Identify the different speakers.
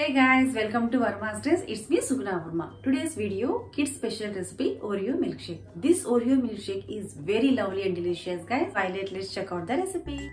Speaker 1: Hey guys, welcome to Varma's Grace. It's me Sugna Varma. Today's video, kids special recipe Oreo milkshake. This Oreo milkshake is very lovely and delicious guys. Violet, let's check out the recipe.